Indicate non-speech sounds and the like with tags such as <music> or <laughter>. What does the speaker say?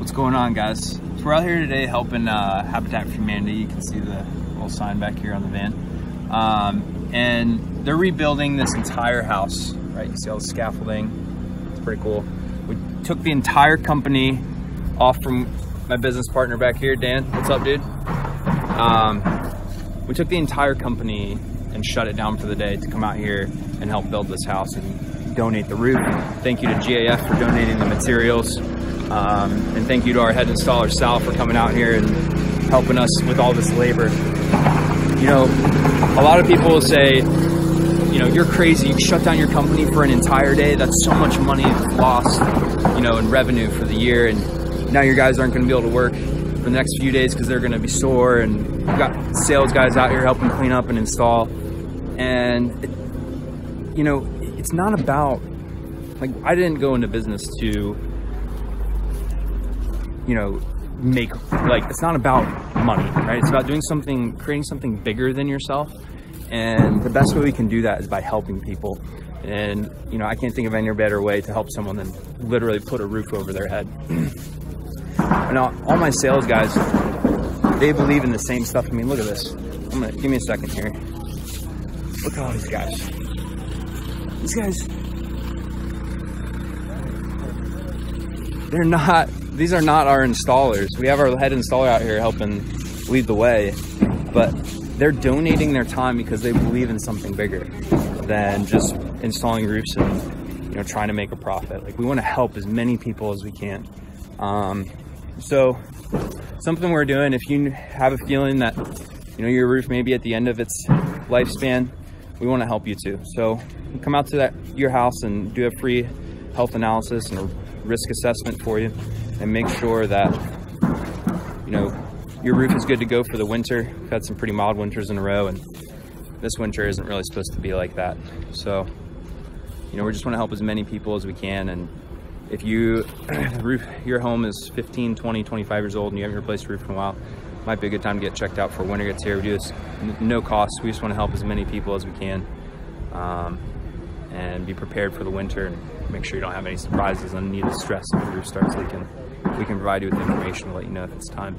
What's going on, guys? So we're out here today helping uh, Habitat for Humanity. You can see the little sign back here on the van. Um, and they're rebuilding this entire house, right? You see all the scaffolding. It's pretty cool. We took the entire company off from my business partner back here, Dan. What's up, dude? Um, we took the entire company and shut it down for the day to come out here and help build this house and donate the roof. Thank you to GAF for donating the materials. Um, and thank you to our head installer, Sal, for coming out here and helping us with all this labor. You know, a lot of people will say, you know, you're crazy. You shut down your company for an entire day. That's so much money lost, you know, in revenue for the year. And now your guys aren't going to be able to work for the next few days because they're going to be sore. And we've got sales guys out here helping clean up and install. And, it, you know, it's not about, like, I didn't go into business to, you know, make, like, it's not about money, right? It's about doing something, creating something bigger than yourself. And the best way we can do that is by helping people. And, you know, I can't think of any better way to help someone than literally put a roof over their head. <clears throat> all, all my sales guys, they believe in the same stuff. I mean, look at this. I'm gonna, give me a second here. Look at all these guys. These guys, they're not, these are not our installers. We have our head installer out here helping lead the way, but they're donating their time because they believe in something bigger than just installing roofs and, you know, trying to make a profit. Like we want to help as many people as we can. Um, so something we're doing, if you have a feeling that, you know, your roof may be at the end of its lifespan, we want to help you too. So come out to that your house and do a free health analysis and a risk assessment for you and make sure that you know your roof is good to go for the winter. We've had some pretty mild winters in a row and this winter isn't really supposed to be like that. So, you know, we just want to help as many people as we can and if you <clears throat> roof your home is 15 20 25 years old and you haven't replaced your roof in a while might be a good time to get checked out for winter gets here we do this no cost we just want to help as many people as we can um, and be prepared for the winter and make sure you don't have any surprises and need to stress if the roof starts leaking. We can provide you with information to let you know if it's time